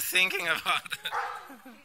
thinking about